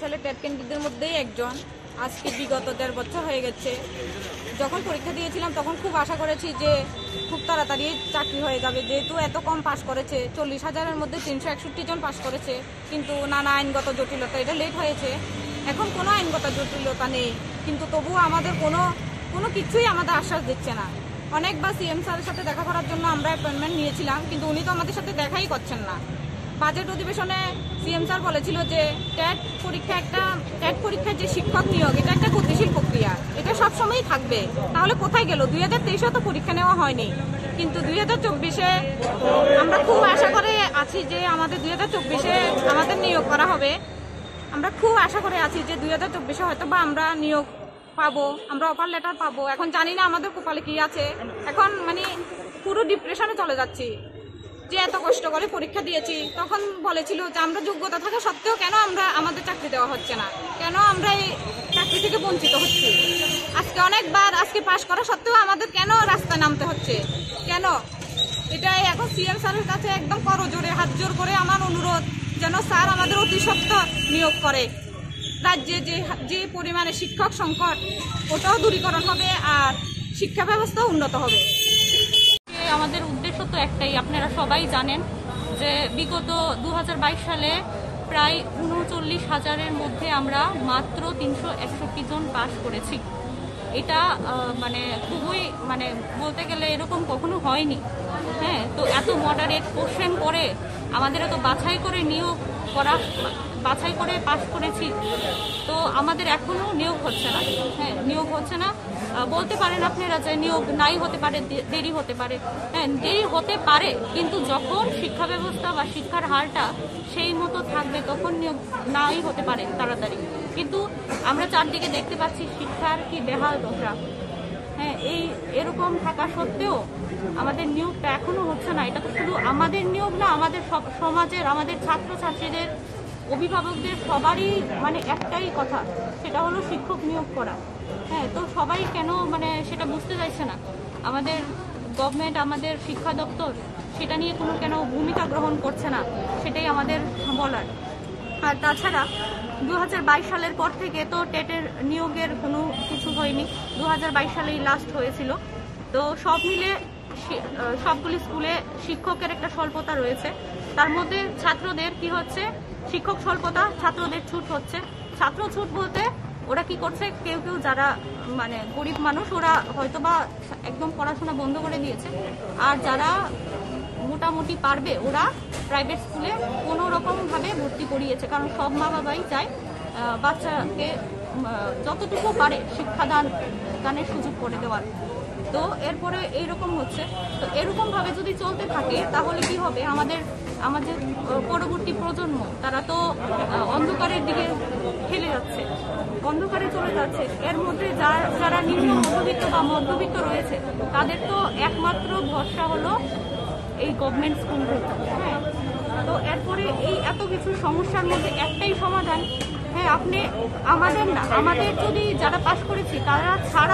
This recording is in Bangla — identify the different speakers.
Speaker 1: সালে টেট কেন্দ্রীদের মধ্যেই একজন। আজকে বিগত দেড় বছর হয়ে গেছে। যখন পরীক্ষা দিয়েছিলাম, তখন খুব আশা করেছি যে খুব তাড়াতাড়ি চাকরি হয়ে যাবে। যেহেতু এত কম পাশ করেছে, চল্লিশ হাজারের মধ্যে তিনশো একষট্টি জন পাশ করেছে। কিন্তু নানা আইনগত জটিলতা, এটা লেট হয়েছে। এখন কোনো আইনগত জটিলতা নেই। কিন্তু তবুও আমাদের কোনো কোনো কিছুই আমাদের আশ্বাস দিচ্ছে না। অনেকবার সিএম স্যারের সাথে দেখা করার জন্য আমরা অ্যাপয়েন্টমেন্ট নিয়েছিলাম, কিন্তু উনি তো আমাদের সাথে দেখাই করছেন না। বাজেট অধিবেশনে সিএম স্যার বলেছিল যে ট্যাট পরীক্ষা একটা ট্যাট পরীক্ষার যে শিক্ষক নিয়োগ, এটা একটা গতিশীল প্রক্রিয়া। এটা সবসময়ই থাকবে। তাহলে কোথায় গেল? দুই হাজার তেইশেও তো পরীক্ষা নেওয়া হয়নি। কিন্তু দুই হাজার চব্বিশে আমরা খুব আশা করে আছি যে আমাদের দুই হাজার চব্বিশে আমাদের নিয়োগ করা হবে। আমরা খুব আশা করে আছি যে দুই হাজার চব্বিশে হয়তো বা আমরা নিয়োগ পাবো, আমরা অফার লেটার পাবো। এখন জানি না আমাদের কপালে কি আছে। এখন মানে পুরো ডিপ্রেশনে চলে যাচ্ছি। যে এত কষ্ট করে পরীক্ষা দিয়েছি, তখন বলেছিল যে আমরা যোগ্যতা থাকা সত্ত্বেও কেন আমরা আমাদের চাকরি দেওয়া হচ্ছে না? কেন আমরা এই চাকরি থেকে বঞ্চিত হচ্ছি? আজকে অনেকবার আজকে পাশ করা সত্ত্বেও আমাদের কেন রাস্তায় নামতে হচ্ছে? কেন? এটাই এখন সিএম স্যারের কাছে একদম করজোরে, হাত জোর করে আমার অনুরোধ, যেন স্যার আমাদের অতি সত্ত্বর নিয়োগ করে। রাজ্যে যে যে পরিমাণে শিক্ষক সংকট, ওটাও দূরীকরণ হবে আর শিক্ষা ব্যবস্থাও উন্নত হবে।
Speaker 2: আমাদের উদ্দেশ্য তো একটাই, আপনারা সবাই জানেন যে বিগত দু হাজার বাইশ সালে প্রায় উনচল্লিশ হাজারের মধ্যে আমরা মাত্র তিনশো একষট্টি জন পাস করেছি। এটা মানে খুবই মানে বলতে গেলে এরকম কখনো হয়নি। হ্যাঁ তো এত মডারেট কোশ্চেন করে আমাদের এত বাছাই করে নিয়োগ করা বাছাই করে পাশ করেছি। তো আমাদের এখনও নিয়োগ হচ্ছে না। হ্যাঁ নিয়োগ হচ্ছে না। বলতে পারেন আপনারা যে নিয়োগ নাই হতে পারে দেরি হতে পারে। হ্যাঁ দেরি হতে পারে, কিন্তু যখন শিক্ষা ব্যবস্থা বা শিক্ষার হারটা সেই মতো থাকবে, তখন নিয়োগ নাই হতে পারে তাড়াতাড়ি। কিন্তু আমরা চারদিকে দেখতে পাচ্ছি শিক্ষার কি বেহাল দশা। হ্যাঁ এই এরকম থাকা সত্ত্বেও আমাদের নিয়োগটা এখনও হচ্ছে না। এটা তো শুধু আমাদের নিয়োগ না, আমাদের সব সমাজের, আমাদের ছাত্রছাত্রীদের অভিভাবকদের সবারই মানে একটাই কথা, সেটা হলো শিক্ষক নিয়োগ করা। হ্যাঁ তো সবাই কেন মানে সেটা বুঝতে চাইছে না? আমাদের গভর্নমেন্ট আমাদের শিক্ষা দপ্তর, সেটা নিয়ে কোনো কেন ভূমিকা গ্রহণ করছে না, সেটাই আমাদের বলার। আর তাছাড়া দু হাজার বাইশ সালের পর থেকে তো টেটের নিয়োগের কোনো কিছু হয়নি। দু হাজার বাইশ সালেই লাস্ট হয়েছিল। তো সব মিলে সবগুলি স্কুলে শিক্ষকের একটা স্বল্পতা রয়েছে। তার মধ্যে ছাত্রদের কি হচ্ছে? শিক্ষক স্বল্পতা, ছাত্রদের ছুট হচ্ছে। ছাত্র ছুট বলতে ওরা কি করছে? কেউ কেউ যারা মানে গরিব মানুষ, ওরা হয়তো বা একদম পড়াশোনা বন্ধ করে দিয়েছে। আর যারা মোটামুটি পারবে, ওরা প্রাইভেট স্কুলে কোনো রকমভাবে ভর্তি করিয়েছে। কারণ সব মা বাবাই চায় বাচ্চাকে যতটুকু পারে শিক্ষাদান, দানের সুযোগ করে দেওয়ার। তো এরপরে এইরকম হচ্ছে। তো এরকমভাবে যদি চলতে থাকে, তাহলে কি হবে? আমাদের আমাদের পরবর্তী প্রজন্ম, তারা তো অন্ধকারের দিকে ঠেলে যাচ্ছে, অন্ধকারে চলে যাচ্ছে। এর মধ্যে যারা যারা নিম্ন মধ্যবিত্ত বা মধ্যবিত্ত রয়েছে, তাদের তো একমাত্র ভরসা হলো এই গভর্নমেন্ট স্কুলগুলো হ্যাঁ তো এরপরে এই এত কিছু সমস্যার মধ্যে একটাই সমাধান হ্যাঁ আপনি, আমাদের না, আমাদের যদি যারা পাশ করেছি, তারা ছাড়া